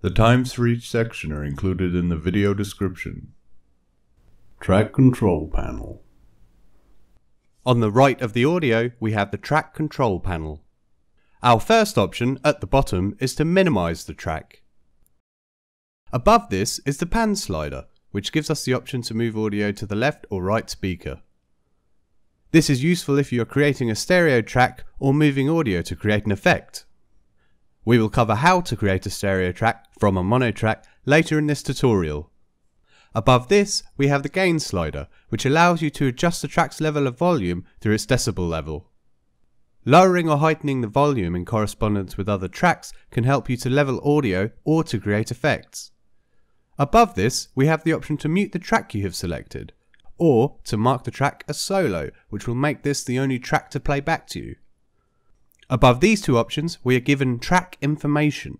The times for each section are included in the video description. Track Control Panel On the right of the audio, we have the track control panel. Our first option at the bottom is to minimize the track. Above this is the pan slider, which gives us the option to move audio to the left or right speaker. This is useful if you are creating a stereo track or moving audio to create an effect. We will cover how to create a stereo track from a mono track later in this tutorial. Above this, we have the gain slider, which allows you to adjust the track's level of volume through its decibel level. Lowering or heightening the volume in correspondence with other tracks can help you to level audio or to create effects. Above this, we have the option to mute the track you have selected, or to mark the track as solo, which will make this the only track to play back to you. Above these two options, we are given track information.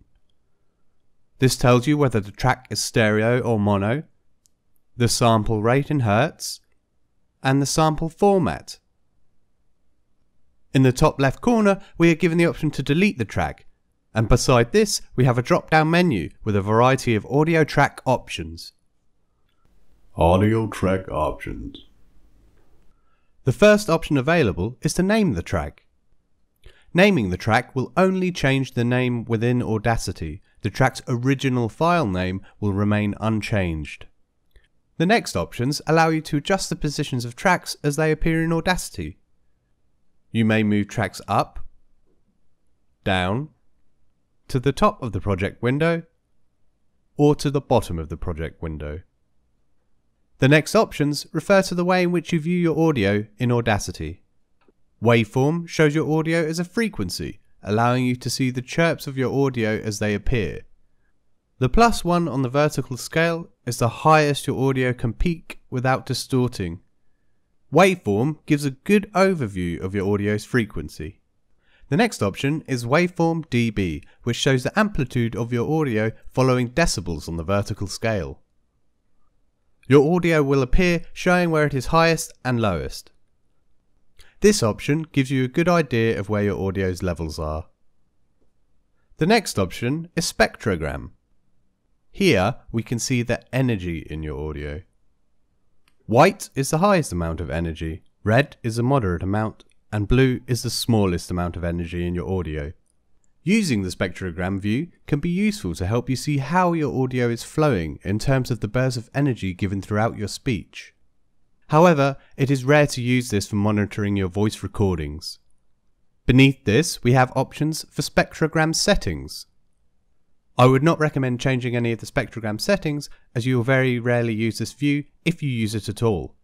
This tells you whether the track is stereo or mono, the sample rate in Hertz, and the sample format. In the top left corner, we are given the option to delete the track, and beside this, we have a drop down menu with a variety of audio track options. Audio Track Options The first option available is to name the track. Naming the track will only change the name within Audacity. The track's original file name will remain unchanged. The next options allow you to adjust the positions of tracks as they appear in Audacity. You may move tracks up, down, to the top of the project window, or to the bottom of the project window. The next options refer to the way in which you view your audio in Audacity. Waveform shows your audio as a frequency, allowing you to see the chirps of your audio as they appear. The plus one on the vertical scale is the highest your audio can peak without distorting. Waveform gives a good overview of your audio's frequency. The next option is Waveform dB, which shows the amplitude of your audio following decibels on the vertical scale. Your audio will appear showing where it is highest and lowest. This option gives you a good idea of where your audio's levels are. The next option is spectrogram. Here we can see the energy in your audio. White is the highest amount of energy, red is a moderate amount, and blue is the smallest amount of energy in your audio. Using the spectrogram view can be useful to help you see how your audio is flowing in terms of the bursts of energy given throughout your speech. However, it is rare to use this for monitoring your voice recordings. Beneath this, we have options for spectrogram settings. I would not recommend changing any of the spectrogram settings as you will very rarely use this view if you use it at all.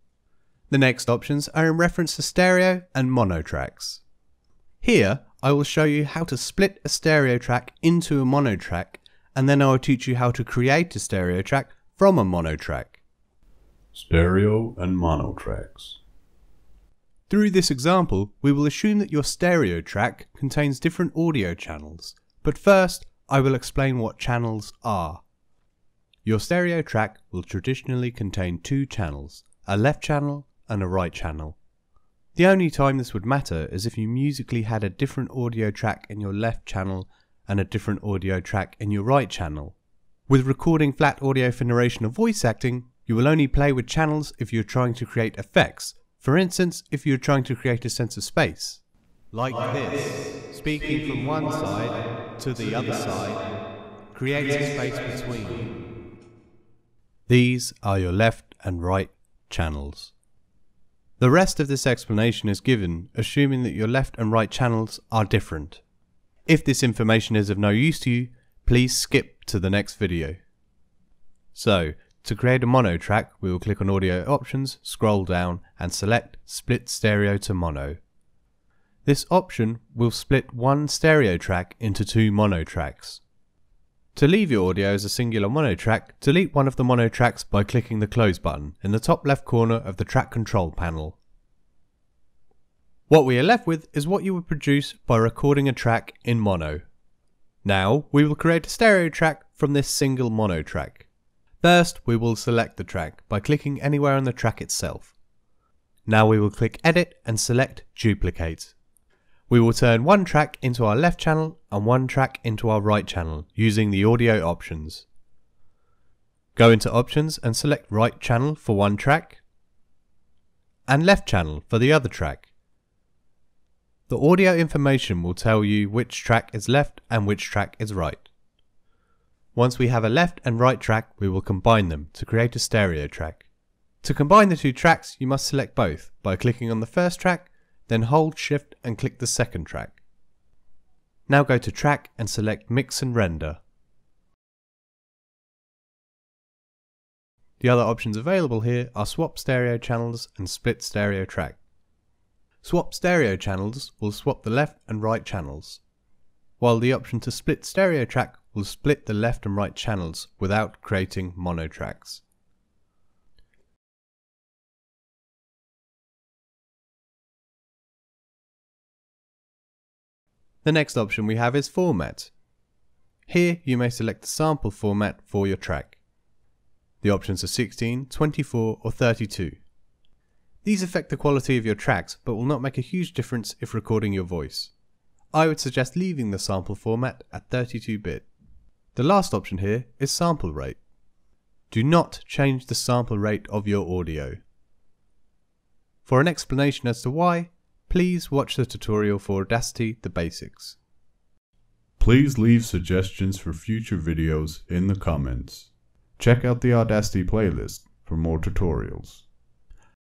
The next options are in reference to stereo and mono tracks. Here, I will show you how to split a stereo track into a mono track and then I will teach you how to create a stereo track from a mono track. Stereo and Mono Tracks Through this example, we will assume that your stereo track contains different audio channels, but first I will explain what channels are. Your stereo track will traditionally contain two channels, a left channel and a right channel. The only time this would matter is if you musically had a different audio track in your left channel and a different audio track in your right channel. With recording flat audio for narration or voice acting, you will only play with channels if you're trying to create effects, for instance, if you're trying to create a sense of space. Like, like this, speaking from one side to the other side, creates a space between. These are your left and right channels. The rest of this explanation is given assuming that your left and right channels are different. If this information is of no use to you, please skip to the next video. So, to create a mono track, we will click on Audio Options, scroll down and select Split Stereo to Mono. This option will split one stereo track into two mono tracks. To leave your audio as a singular mono track, delete one of the mono tracks by clicking the Close button in the top left corner of the Track Control panel. What we are left with is what you would produce by recording a track in mono. Now we will create a stereo track from this single mono track. First, we will select the track by clicking anywhere on the track itself. Now we will click Edit and select Duplicate. We will turn one track into our left channel and one track into our right channel using the audio options. Go into options and select right channel for one track and left channel for the other track. The audio information will tell you which track is left and which track is right. Once we have a left and right track, we will combine them to create a stereo track. To combine the two tracks, you must select both by clicking on the first track, then hold shift and click the second track. Now go to track and select mix and render. The other options available here are swap stereo channels and split stereo track. Swap stereo channels will swap the left and right channels, while the option to split stereo track will split the left and right channels without creating mono tracks. The next option we have is Format. Here you may select the sample format for your track. The options are 16, 24 or 32. These affect the quality of your tracks but will not make a huge difference if recording your voice. I would suggest leaving the sample format at 32-bit. The last option here is sample rate. Do not change the sample rate of your audio. For an explanation as to why, please watch the tutorial for Audacity The Basics. Please leave suggestions for future videos in the comments. Check out the Audacity playlist for more tutorials.